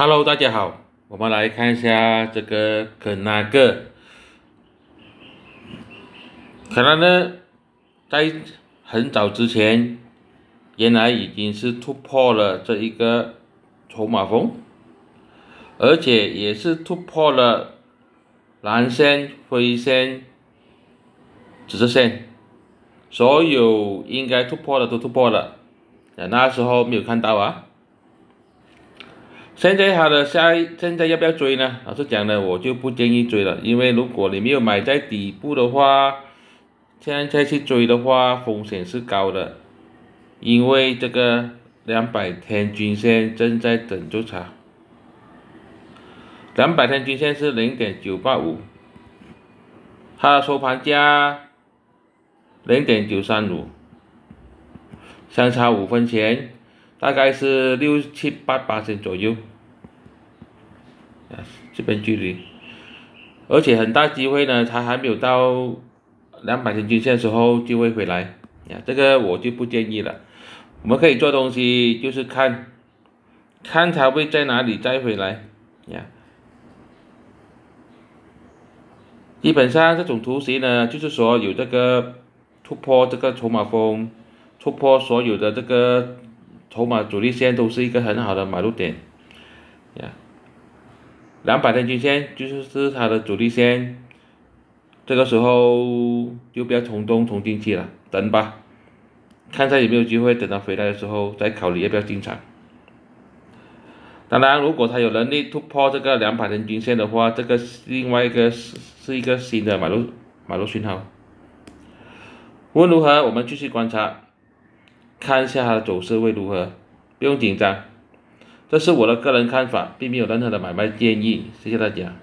Hello，大家好，我们来看一下这个肯纳个，可能呢，在很早之前，原来已经是突破了这一个筹码峰，而且也是突破了蓝线、灰线、紫色线，所有应该突破的都突破了，那时候没有看到啊。现在它的下，现在要不要追呢？老实讲呢，我就不建议追了，因为如果你没有买在底部的话，现在去追的话，风险是高的，因为这个两百天均线正在等着它。两百天均线是零点九八五，它的收盘价零点九三五，相差五分钱。大概是六七八八千左右，啊，这边距离，而且很大机会呢，它还没有到两百天均线的时候就会回来，呀，这个我就不建议了。我们可以做东西就是看，看它会在哪里再回来，呀。基本上这种图形呢，就是说有这个突破这个筹码峰，突破所有的这个。筹码主力线都是一个很好的买入点，呀，两百天均线就是是它的主力线，这个时候就不要冲动冲进去了，等吧，看下有没有机会，等它回来的时候再考虑要不要进场。当然，如果它有能力突破这个两百天均线的话，这个另外一个是是一个新的买入买入讯号。无论如何，我们继续观察。看一下它的走势会如何，不用紧张，这是我的个人看法，并没有任何的买卖建议。谢谢大家。